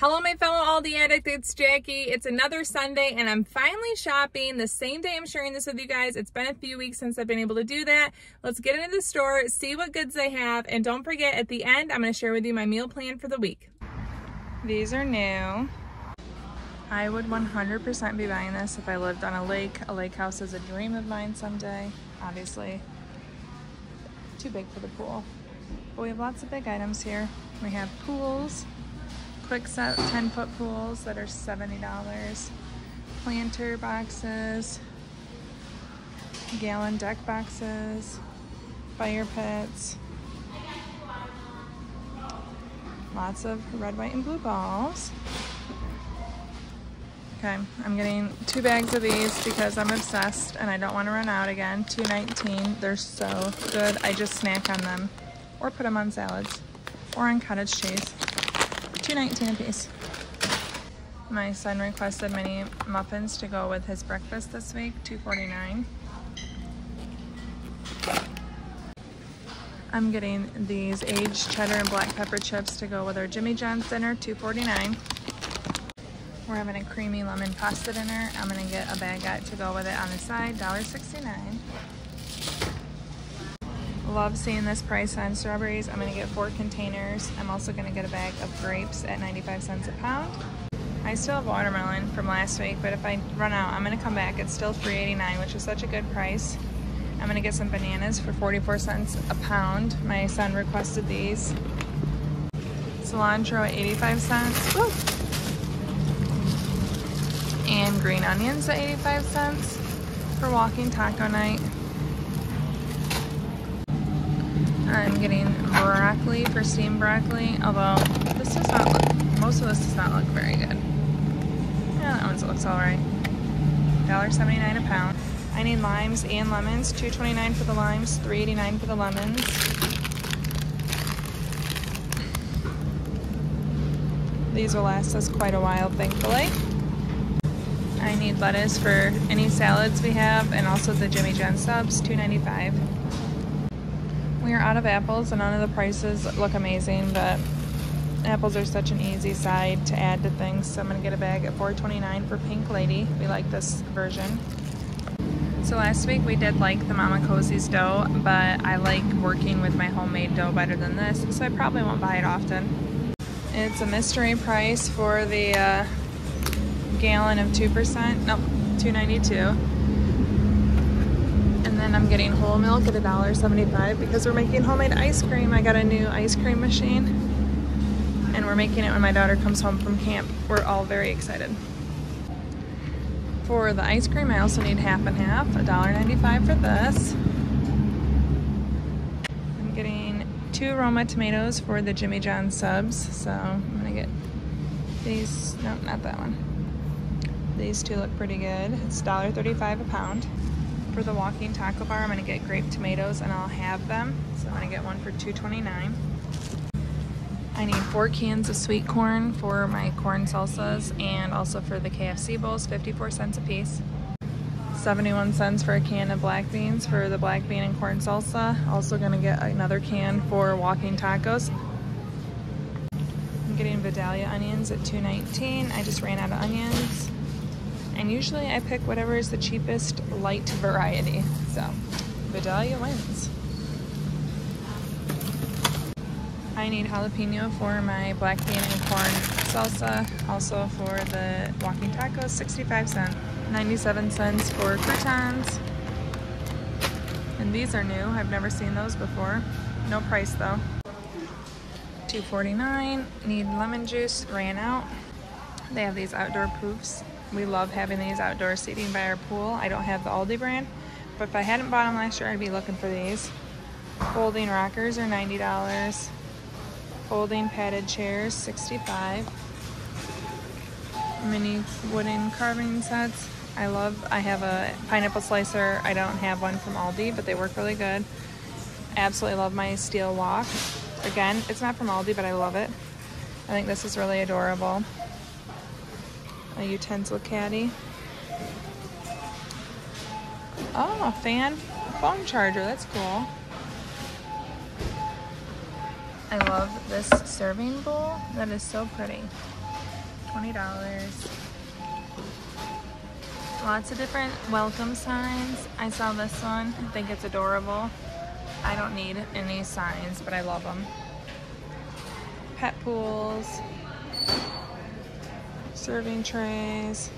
Hello, my fellow Aldi addict. It's Jackie. It's another Sunday, and I'm finally shopping the same day I'm sharing this with you guys. It's been a few weeks since I've been able to do that. Let's get into the store, see what goods they have, and don't forget, at the end, I'm going to share with you my meal plan for the week. These are new. I would 100% be buying this if I lived on a lake. A lake house is a dream of mine someday, obviously. Too big for the pool. But we have lots of big items here. We have pools, quick set 10 foot pools that are $70. Planter boxes, gallon deck boxes, fire pits, lots of red, white, and blue balls. Okay, I'm getting two bags of these because I'm obsessed and I don't want to run out again. 2.19. They're so good. I just snack on them or put them on salads or on cottage cheese. $2.19 a piece. My son requested mini muffins to go with his breakfast this week, $2.49. I'm getting these aged cheddar and black pepper chips to go with our Jimmy John's dinner, $2.49. We're having a creamy lemon pasta dinner. I'm gonna get a baguette to go with it on the side, $1.69. Love seeing this price on strawberries. I'm gonna get four containers. I'm also gonna get a bag of grapes at 95 cents a pound. I still have watermelon from last week, but if I run out, I'm gonna come back. It's still $3.89, which is such a good price. I'm gonna get some bananas for 44 cents a pound. My son requested these. Cilantro at 85 cents. And green onions at 85 cents for walking taco night. I'm getting broccoli for steamed broccoli, although this does not look, most of this does not look very good. Yeah, that one looks alright. $1.79 a pound. I need limes and lemons, $2.29 for the limes, $3.89 for the lemons. These will last us quite a while, thankfully. I need lettuce for any salads we have, and also the Jimmy John subs, $2.95. We are out of apples and none of the prices look amazing, but apples are such an easy side to add to things. So I'm gonna get a bag at $4.29 for Pink Lady. We like this version. So last week we did like the Mama Cozzi's dough, but I like working with my homemade dough better than this, so I probably won't buy it often. It's a mystery price for the uh, gallon of 2%, nope, 292 then I'm getting whole milk at $1.75 because we're making homemade ice cream. I got a new ice cream machine and we're making it when my daughter comes home from camp. We're all very excited. For the ice cream, I also need half and half, $1.95 for this. I'm getting two Roma tomatoes for the Jimmy John subs, so I'm gonna get these, no, not that one. These two look pretty good. It's $1.35 a pound for the walking taco bar, I'm gonna get grape tomatoes and I'll have them. So I'm gonna get one for $2.29. I need four cans of sweet corn for my corn salsas and also for the KFC bowls, 54 cents a piece. 71 cents for a can of black beans for the black bean and corn salsa. Also gonna get another can for walking tacos. I'm getting Vidalia onions at $2.19. I just ran out of onions and usually I pick whatever is the cheapest light variety. So Vidalia wins. I need jalapeno for my black bean and corn salsa. Also for the walking tacos, 65 cents. 97 cents for croutons. And these are new. I've never seen those before. No price though. 249. Need lemon juice. Ran out. They have these outdoor proofs we love having these outdoor seating by our pool. I don't have the Aldi brand, but if I hadn't bought them last year, I'd be looking for these. Folding rockers are $90. Folding padded chairs, 65 Mini wooden carving sets. I love, I have a pineapple slicer. I don't have one from Aldi, but they work really good. Absolutely love my steel wok. Again, it's not from Aldi, but I love it. I think this is really adorable a utensil caddy. Oh, a fan phone charger. That's cool. I love this serving bowl. That is so pretty. $20. Lots of different welcome signs. I saw this one. I think it's adorable. I don't need any signs, but I love them. Pet pools. Serving trays.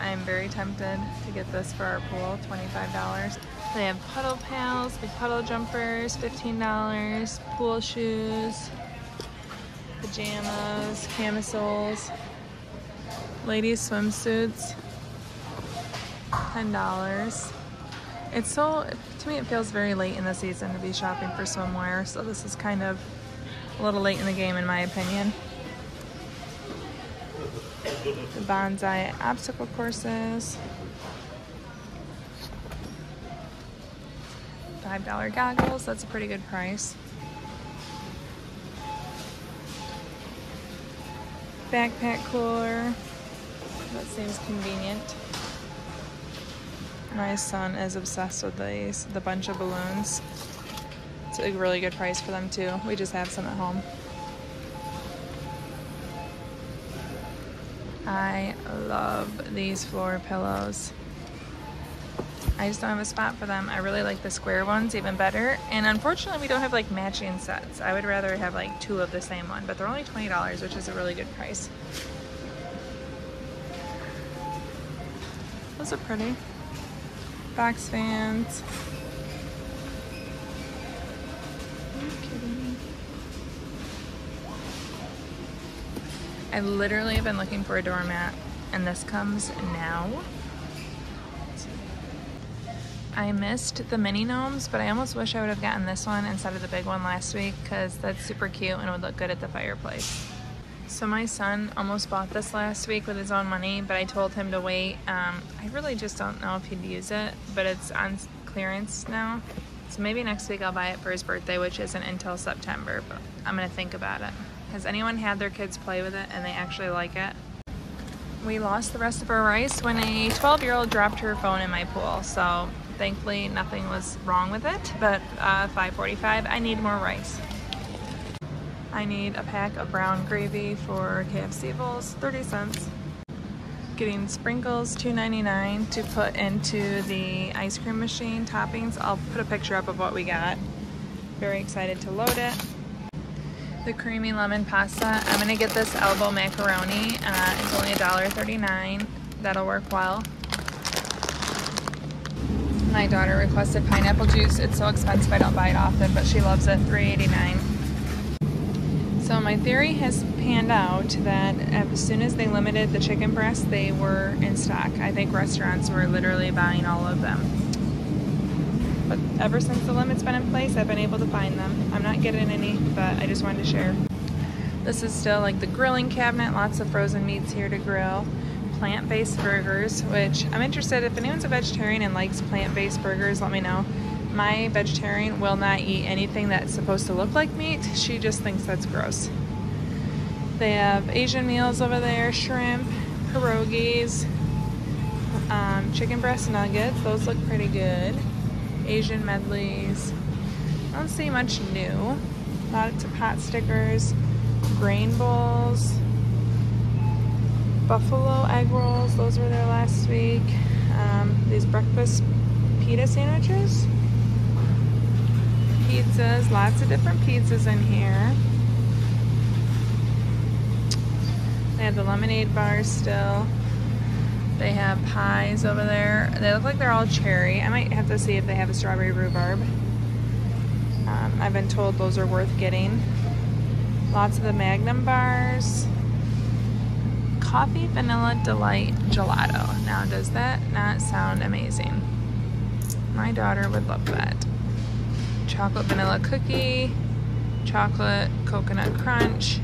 I am very tempted to get this for our pool, $25. They have puddle pals, big puddle jumpers, $15. Pool shoes, pajamas, camisoles, ladies swimsuits, $10. It's so, to me it feels very late in the season to be shopping for swimwear, so this is kind of a little late in the game in my opinion. The Banzai obstacle courses. $5 goggles, that's a pretty good price. Backpack cooler, that seems convenient. My son is obsessed with these, the bunch of balloons. It's a really good price for them too. We just have some at home. I love these floor pillows. I just don't have a spot for them. I really like the square ones even better. And unfortunately, we don't have like matching sets. I would rather have like two of the same one, but they're only $20, which is a really good price. Those are pretty. Box fans. I literally have been looking for a doormat and this comes now. I missed the mini gnomes, but I almost wish I would have gotten this one instead of the big one last week because that's super cute and would look good at the fireplace. So my son almost bought this last week with his own money, but I told him to wait. Um, I really just don't know if he'd use it, but it's on clearance now. So maybe next week I'll buy it for his birthday, which isn't until September, but I'm gonna think about it. Has anyone had their kids play with it and they actually like it? We lost the rest of our rice when a 12 year old dropped her phone in my pool. So thankfully nothing was wrong with it, but uh, 5.45, I need more rice. I need a pack of brown gravy for KFC bowls, 30 cents. Getting sprinkles, $2.99 to put into the ice cream machine toppings. I'll put a picture up of what we got. Very excited to load it the creamy lemon pasta. I'm gonna get this elbow macaroni. Uh, it's only $1.39. That'll work well. My daughter requested pineapple juice. It's so expensive I don't buy it often, but she loves it, $3.89. So my theory has panned out that as soon as they limited the chicken breasts, they were in stock. I think restaurants were literally buying all of them. But ever since the limit's been in place, I've been able to find them. I'm not getting any, but I just wanted to share. This is still like the grilling cabinet, lots of frozen meats here to grill. Plant-based burgers, which I'm interested, if anyone's a vegetarian and likes plant-based burgers, let me know. My vegetarian will not eat anything that's supposed to look like meat. She just thinks that's gross. They have Asian meals over there, shrimp, pierogies, um, chicken breast nuggets. Those look pretty good. Asian medleys. I don't see much new. Lots of pot stickers, grain bowls, buffalo egg rolls. Those were there last week. Um, these breakfast pita sandwiches. Pizzas, lots of different pizzas in here. They have the lemonade bars still. They have pies over there. They look like they're all cherry. I might have to see if they have a strawberry rhubarb. Um, I've been told those are worth getting. Lots of the Magnum bars. Coffee Vanilla Delight Gelato. Now, does that not sound amazing? My daughter would love that. Chocolate Vanilla Cookie. Chocolate Coconut Crunch.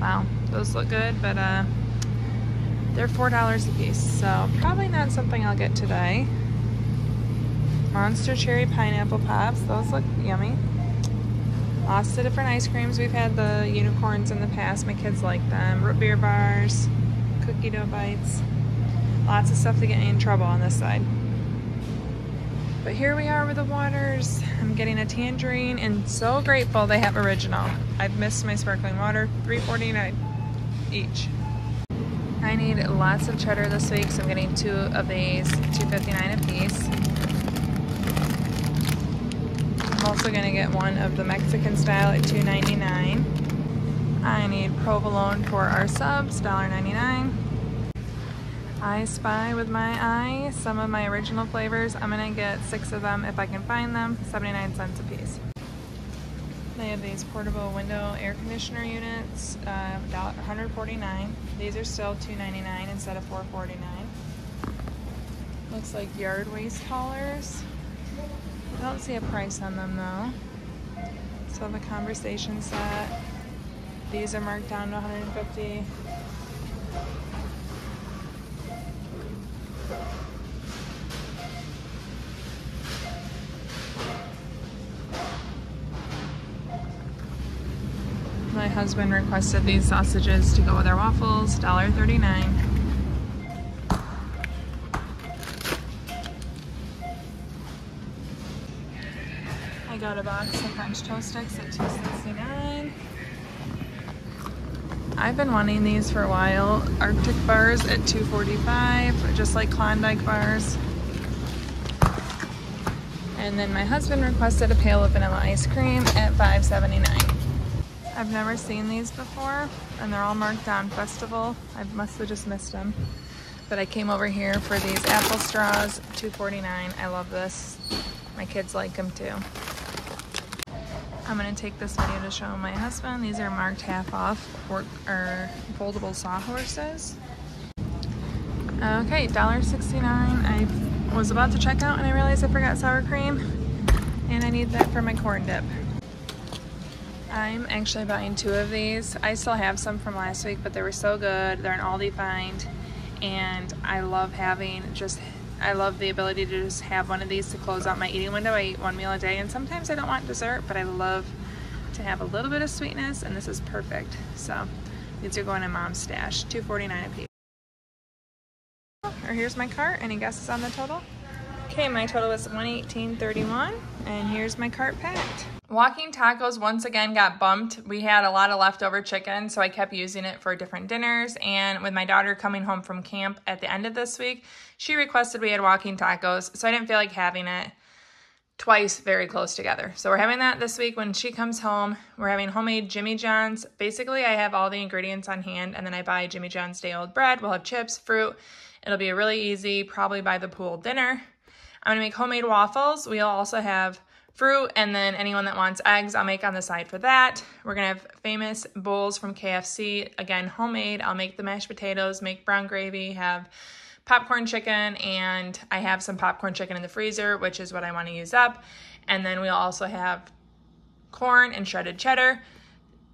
Wow, those look good, but uh, they're $4 a piece, so probably not something I'll get today. Monster Cherry Pineapple Pops, those look yummy. Lots of different ice creams. We've had the unicorns in the past. My kids like them. Root beer bars, cookie dough bites. Lots of stuff to get me in trouble on this side. But here we are with the waters. I'm getting a tangerine and so grateful they have original. I've missed my sparkling water, $3.49 each. I need lots of cheddar this week, so I'm getting two of these, $2.59 a piece. I'm also gonna get one of the Mexican style at $2.99. I need provolone for our subs, $1.99. I spy with my eye some of my original flavors. I'm gonna get six of them if I can find them, 79 cents a piece. They have these portable window air conditioner units, uh, 149. These are still 2.99 instead of 4.49. Looks like yard waste haulers. I don't see a price on them though. So the conversation set. These are marked down to 150. My husband requested these sausages to go with our waffles, $1.39. I got a box of French toast sticks at $2.69. I've been wanting these for a while. Arctic bars at $2.45, just like Klondike bars. And then my husband requested a pail of vanilla ice cream at $5.79. I've never seen these before, and they're all marked on Festival. I must have just missed them. But I came over here for these apple straws, $2.49. I love this. My kids like them too. I'm gonna take this video to show my husband. These are marked half off, work, or foldable sawhorses. Okay, $1.69. I was about to check out and I realized I forgot sour cream and I need that for my corn dip. I'm actually buying two of these. I still have some from last week, but they were so good. They're an Aldi find, and I love having just, I love the ability to just have one of these to close out my eating window. I eat one meal a day, and sometimes I don't want dessert, but I love to have a little bit of sweetness, and this is perfect. So these are going in mom's stash, $2.49 a piece. Or here's my cart. Any guesses on the total? Okay, my total was 118.31, and here's my cart packed. Walking Tacos once again got bumped. We had a lot of leftover chicken, so I kept using it for different dinners. And with my daughter coming home from camp at the end of this week, she requested we had Walking Tacos, so I didn't feel like having it twice very close together. So we're having that this week when she comes home. We're having homemade Jimmy John's. Basically, I have all the ingredients on hand, and then I buy Jimmy John's day old bread. We'll have chips, fruit. It'll be a really easy, probably by the pool dinner. I'm gonna make homemade waffles. We'll also have fruit, and then anyone that wants eggs, I'll make on the side for that. We're gonna have famous bowls from KFC, again, homemade. I'll make the mashed potatoes, make brown gravy, have popcorn chicken, and I have some popcorn chicken in the freezer, which is what I wanna use up. And then we'll also have corn and shredded cheddar.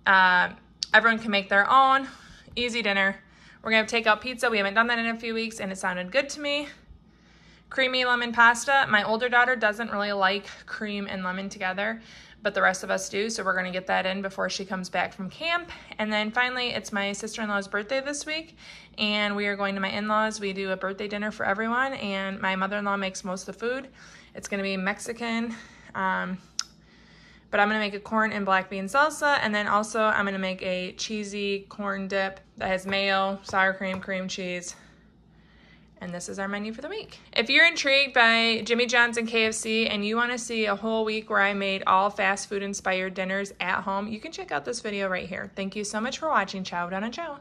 Uh, everyone can make their own, easy dinner. We're gonna have takeout pizza. We haven't done that in a few weeks, and it sounded good to me creamy lemon pasta. My older daughter doesn't really like cream and lemon together, but the rest of us do, so we're gonna get that in before she comes back from camp. And then finally, it's my sister-in-law's birthday this week, and we are going to my in-laws. We do a birthday dinner for everyone, and my mother-in-law makes most of the food. It's gonna be Mexican, um, but I'm gonna make a corn and black bean salsa, and then also I'm gonna make a cheesy corn dip that has mayo, sour cream, cream cheese, and this is our menu for the week. If you're intrigued by Jimmy John's and KFC and you want to see a whole week where I made all fast food inspired dinners at home, you can check out this video right here. Thank you so much for watching. Ciao, Donna, ciao.